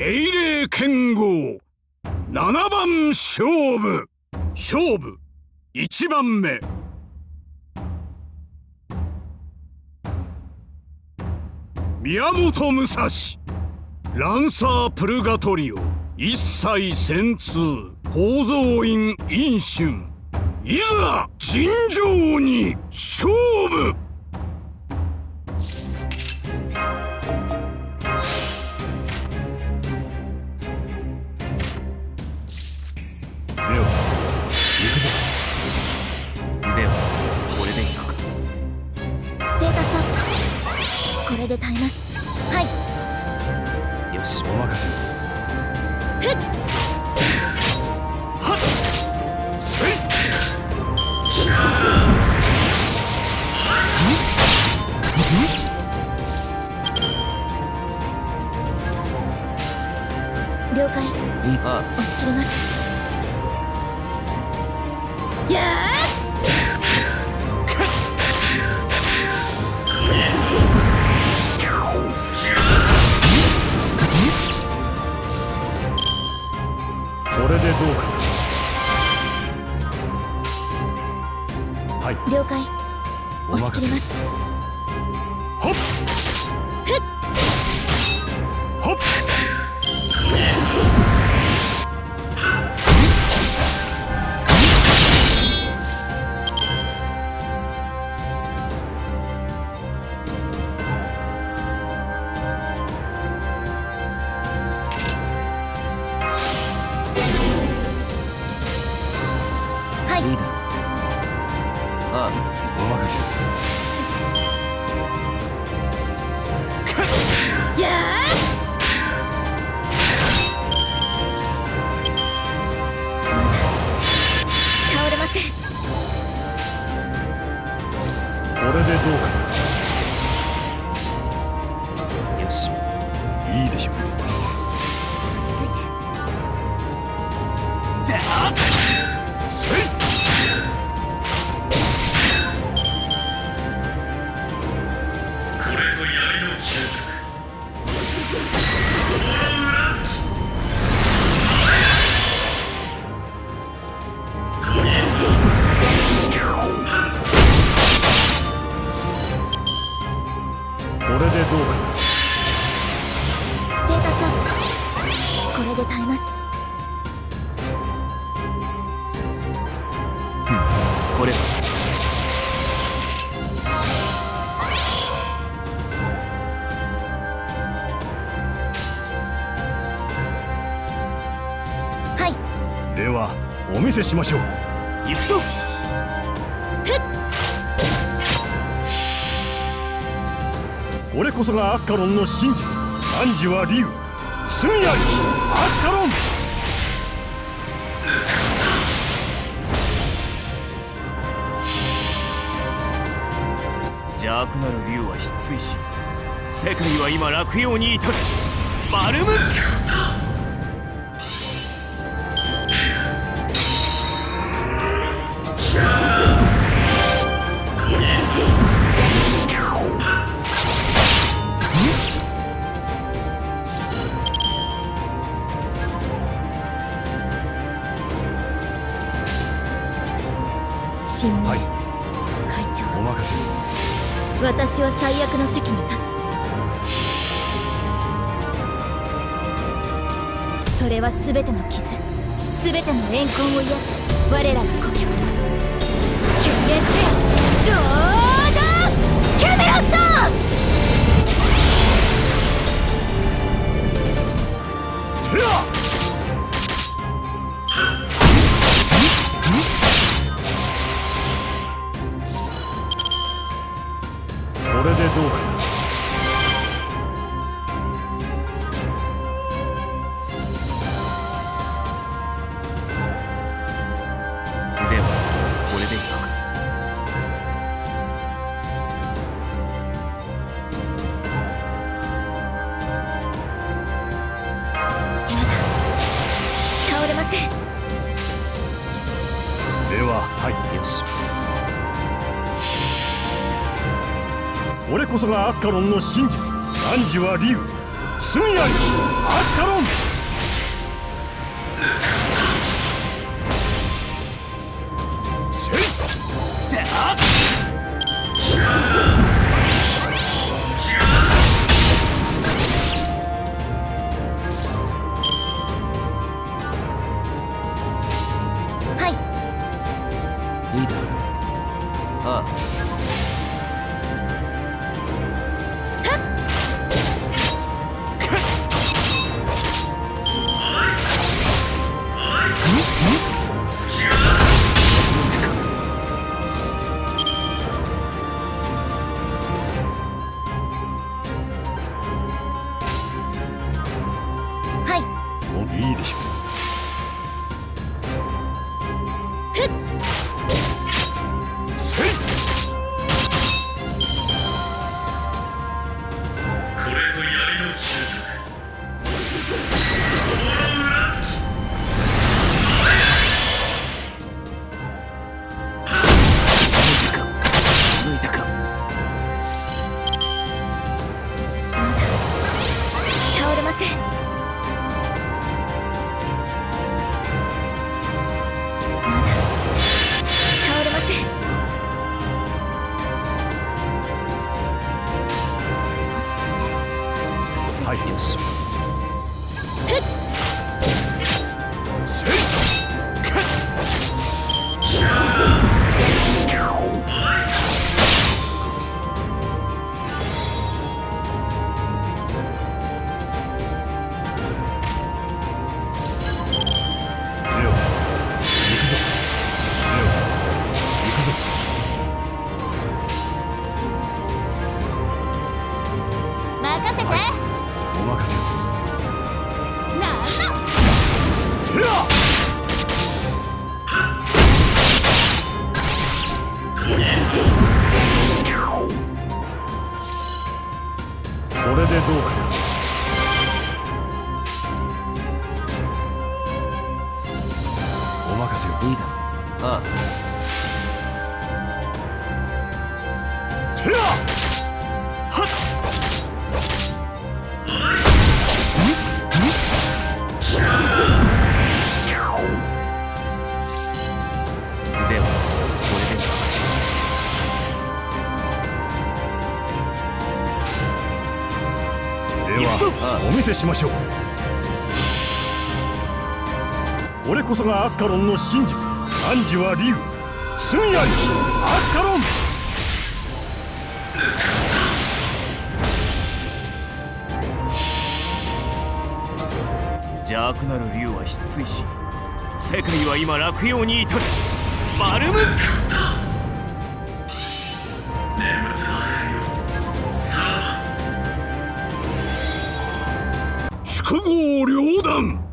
英霊剣豪。7番勝負。勝負。1番目。宮本武蔵。ランサープルガトリオ。一切戦通。宝蔵院飲春いざ尋常に勝負。これで耐えます。はい。よしお任せ。ふっ。了解。押し切りますはい。了解。押し切ります。お任せこれ。はい。ではお見せしましょう。行くぞ。これこそがアスカロンの真実。汝は竜罪ありアスカロン悪なる竜は失墜し世界は今落葉に至る。バルムック！新名、はい。会長。お任せ私は最悪の席に立つ。それは全ての傷全ての怨恨を癒す我らの故郷。救援れでどうか俺こそがアスカロンの真実。汝は竜速やり。アスカロン。せいおどうかな。お任せを。リーダーあてらはっお見せしましょう。これこそがアスカロンの真実。汝は竜速やり。アスカロン。邪悪なる竜は失墜し世界は今落葉に至る。バルムック。覚悟を両断。